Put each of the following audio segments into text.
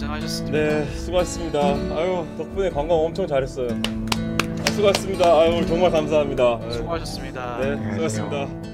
고생하셨습니다. 네, 수고하셨습니다. 아유, 덕분에 관광 엄청 잘했어요. 아, 수고하셨습니다. 아유, 정말 감사합니다. 네, 수고하셨습니다. 네. 수고하셨습니다.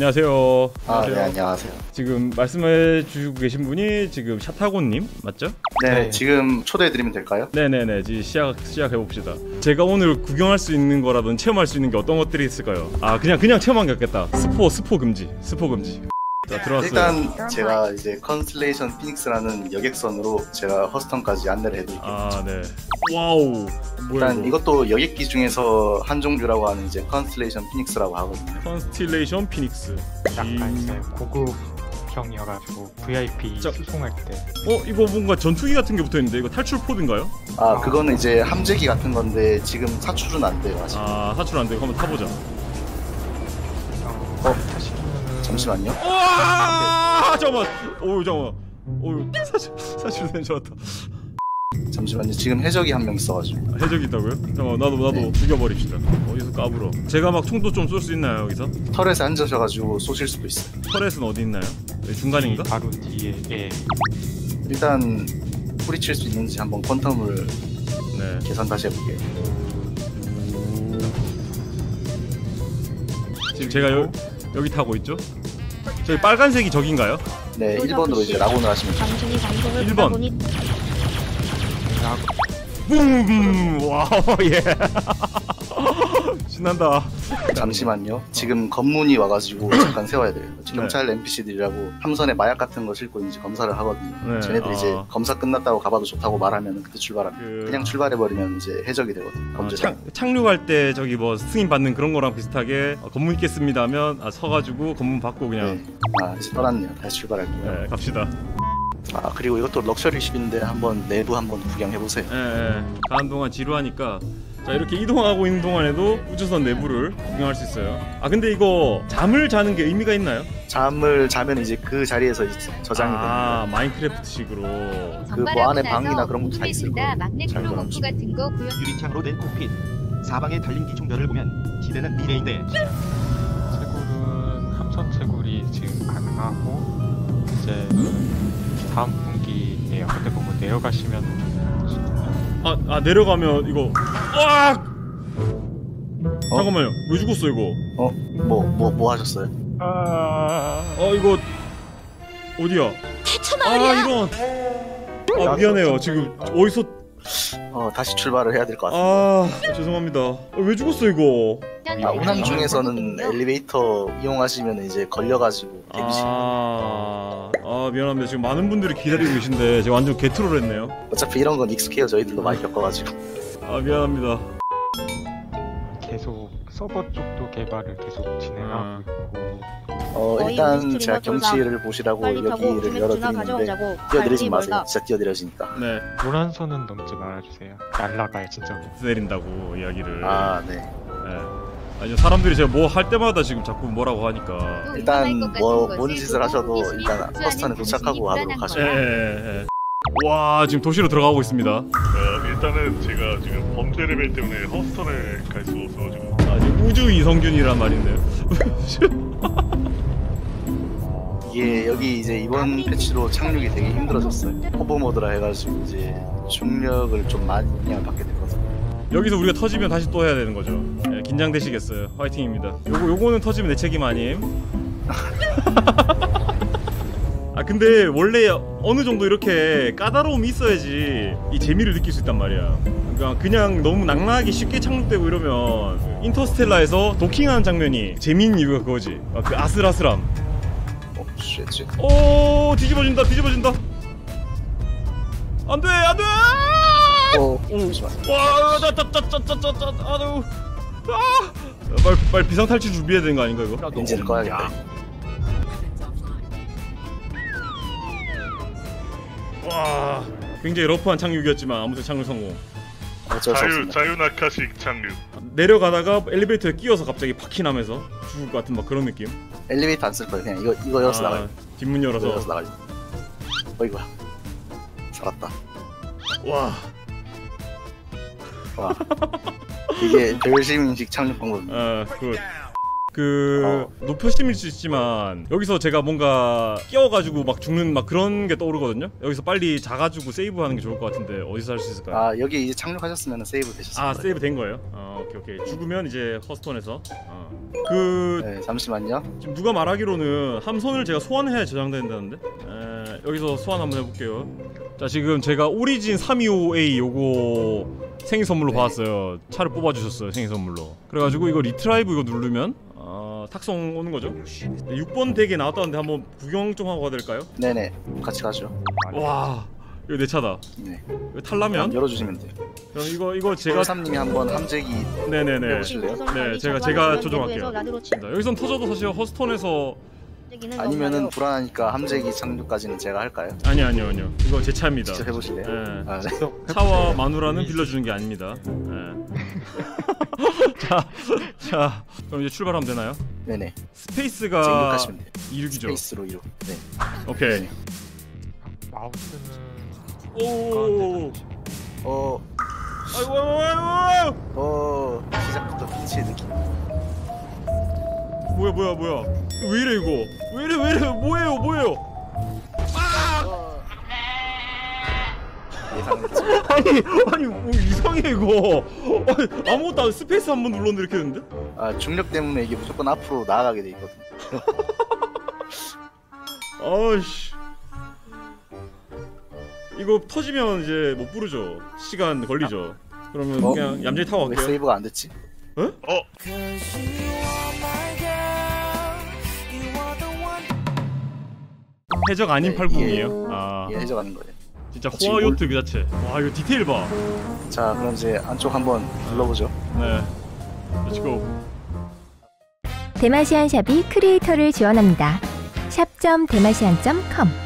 안녕하세요. 아, 네, 안녕하세요. 지금 말씀해 주시고 계신 분이 지금 샤타고님 맞죠? 네, 네. 지금 초대해드리면 될까요? 네네네, 이제 시작 시작해 봅시다. 제가 오늘 구경할 수 있는 거라든 체험할 수 있는 게 어떤 것들이 있을까요? 아 그냥 그냥 체험한 게 없겠다. 스포 스포 금지, 스포 금지. 자 들어왔어요. 일단 제가 이제 컨스텔레이션 피닉스라는 여객선으로 제가 허스턴까지 안내를 해드릴게요. 아 네. Wow. 뭐야 일단 이거? 이것도 여객기 중에서 한 종류라고 하는 이제 컨스텔레이션 피닉스라고 하거든요. 컨스틸레이션 피닉스. 약간 이제 음. 고급 형이어가지고 VIP 자. 수송할 때 어 이거 뭔가 전투기 같은 게 붙어 있는데 이거 탈출 pod인가요? 아, 그거는 이제 함재기 같은 건데 지금 사출은 안 돼요, 아직. 아 사출 안 되고 한번 타보자. 잠시만요. 와 잠깐만. 오 잠깐만. 오 사실 사실 된줄 알았다. 잠시만요. 지금 해적이 한 명 있어가지고. 해적이 있다고요? 잠깐만 나도 나도 네. 죽여버립시다. 어디서 까불어? 제가 막 총도 좀 쏠 수 있나요 여기서? 털에서 앉으셔가지고 쏘실 수도 있어요. 터렛은 어디 있나요? 중간인가? 바로 뒤에 예. 일단 뿌리칠 수 있는지 한번 퀀텀을 네. 계산 다시 해볼게요. 지금 제가 여, 여기 타고 있죠? 저기 빨간색이 적인가요? 네, 1번으로 이제 라곤을 하시면 돼요. 당신이 방송을 일 보다 번. 보니 Boom! Wow yeah. 신난다. 잠시만요. 지금 검문이 와가지고 잠깐 세워야 돼요. 네. 경찰 NPC들이라고 함선에 마약 같은 거 싣고 이제 검사를 하거든요. 네, 쟤네들이 아. 이제 검사 끝났다고 가봐도 좋다고 말하면 그때 출발합니다. 그 그냥 출발해버리면 이제 해적이 되거든요. 아. 착, 착륙할 때 저기 뭐 승인 받는 그런 거랑 비슷하게 어, 검문 있겠습니다 하면 아, 서가지고 검문 받고 네. 그냥 아 이제 떠났네요. 다시 출발할게요. 네, 갑시다. 아 그리고 이것도 럭셔리십인데 한번 내부 한번 구경해 보세요. 예, 예. 가는 동안 지루하니까 자 이렇게 이동하고 있는 동안에도 우주선 내부를 구경할 수 있어요. 아 근데 이거 잠을 자는 게 의미가 있나요? 잠을 자면 이제 그 자리에서 이제 저장이 아 됩니다. 마인크래프트식으로 그뭐 안에 방이나 그런 것도 다 있을 거예요. 막내 잘. 같은 거 구형 유리창으로 낸 코핏 사방에 달린 기종별을 보면 지대는 미래인데 채굴은 함선 채굴이 지금 가능하고 이제 다음 분기에요. 근데 그거 내려가시면 아, 아 내려가면 이거. 와 어? 잠깐만요. 왜 죽었어 이거? 뭐뭐 뭐 하셨어요? 어 이거 어디야? 아 이런 아 미안해요. 지금 어디서 어 다시 출발을 해야 될 것 같아요. 아 죄송합니다 어, 왜 죽었어 이거 아, 운항 중에서는 엘리베이터 이용하시면 이제 걸려가지고 데미지. 아, 아 미안합니다 지금 많은 분들이 기다리고 계신데 제가 완전 개트롤 했네요 어차피 이런 건 익숙해요. 저희들도 많이 겪어가지고. 아 미안합니다 계속 서버 쪽도 개발을 계속 진행하고 아. 있고 어 거의 일단 제가 경치를 보시라고 빨리 가고 여기를 열어드리는데 가져오자고 뛰어내리지 갈지 마세요. 몰라. 진짜 뛰어내려지니까. 네 노란 선은 넘지 말아주세요. 날라가요 진짜로. 내린다고 이야기를 아 네. 네. 아니 사람들이 제가 뭐 할 때마다 지금 자꾸 뭐라고 하니까 일단 뭐뭔 짓을 하셔도 일단 허스턴에 도착하고 하도록 하시죠. 예, 예, 예. 와 지금 도시로 들어가고 있습니다 어, 일단은 제가 지금 범죄 레벨 때문에 허스턴에 갈수 없어가지고 아 지금 우주 이성균이란 말인데요. 이게 여기 이제 이번 패치로 착륙이 되게 힘들어졌어요. hover 모드라 해가지고 이제 중력을 좀 많이 받게 되거든요. 여기서 우리가 터지면 다시 또 해야 되는 거죠. 예, 긴장되시겠어요. 화이팅입니다. 요거, 요거는 터지면 내 책임 아님 아 근데 원래 어느 정도 이렇게 까다로움이 있어야지 이 재미를 느낄 수 있단 말이야. 그러니까 그냥 너무 낭낭하게 쉽게 착륙되고 이러면 인터스텔라에서 도킹하는 장면이 재미있는 이유가 그거지. 아, 그 아슬아슬함. 어, 쉣, 쉣. 오 뒤집어진다 뒤집어진다. 안돼 안돼! 어. 와자자자자자자 아유. 아! 빨리 빨리 비상 탈출 준비해야 되는 거 아닌가 이거? 엔진을 꺼야 와 굉장히 러프한 착륙이었지만 아무튼 착륙 성공 자유 없습니다. 자유 낙하식 착륙 내려가다가 엘리베이터에 끼어서 갑자기 파킹하면서 죽을 것 같은 막 그런 느낌. 엘리베이터 안 쓸 거예요. 그냥 이거 이거 열어서 아, 나가요. 뒷문 이거 열어서 열어서. 나가요. 어이구야. 살았다. 와. 와. 이게 별시민식 착륙 방법입니다. 아, good. 그 어. 노파심일 수 있지만 여기서 제가 뭔가 끼어가지고 막 죽는 막 그런 게 떠오르거든요. 여기서 빨리 자가지고 세이브하는 게 좋을 것 같은데 어디서 할 수 있을까요? 아 여기 이제 착륙하셨으면 세이브 되셨습니다. 아 세이브 된 거예요? 아 오케이 오케이 죽으면 이제 허스톤에서 어. 그 네 잠시만요. 지금 누가 말하기로는 함선을 제가 소환해야 저장된다는데 에, 여기서 소환 한번 해볼게요 자 지금 제가 오리진 325A 요거 생일 선물로 네. 받았어요 차를 뽑아주셨어요 생일 선물로 그래가지고 이거 retrieve 이거 누르면 어, 탁송 오는 거죠 6번 덱에 나왔다는데 한번 구경 좀 하고 가야 될까요? 네네 같이 가죠. 와 이거 내 차다 네. 이거 탈라면 열어주시면 돼요. 그럼 이거 이거 제가 제가3님이 한번 함재기 네네네 해보실래요? 네, 제가- 제가 조종할게요. 자, 여기선 터져도 사실 허스톤에서 아니면은 불안하니까 함재기 착륙까지는 제가 할까요? 아니 아니요 아니요 이거 제 차입니다 직접 해보실래요? 예. 아, 네. 차와 마누라는 빌려주는 게 아닙니다. 예. 자, 자, 그럼 이제 출발하면 되나요? 네네. 스페이스가. 이륙이죠. 스페이스로 이륙. 네. 오케이. 마우스는 오, 어, 아이고, 아이고, 어, 시작부터 빛의 느낌. 뭐야, 뭐야, 뭐야? 왜 이래 이거? 왜 이래, 왜 이래? 뭐예요, 뭐예요? 예상했죠. 아니, 아니, 뭐 이상해 이거. 아니, 아무것도 안 스페이스 한 번 눌렀는데 이렇게 되는데? 아, 중력 때문에 이게 무조건 앞으로 나아가게 돼 있거든. 아이씨. 이거 터지면 이제 못 부르죠. 시간 걸리죠. 그러면 어? 그냥 얌전히 타고 왜 갈게요. 세이브가 안 됐지? 어? 해적 아닌 네, 80이에요. 아, 이게 해적하는 거예요. 진짜 지금 호화 요트 그 자체. 와, 이거 디테일 봐. 자, 그럼 이제 안쪽 한번 둘러보죠. 네. 렛츠고. 대마시안 샵이 크리에이터를 지원합니다. 샵.대마시안.com